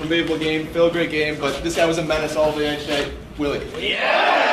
unbelievable game. Phil, great game. But this guy was a menace all day tonight. Willie. Yeah!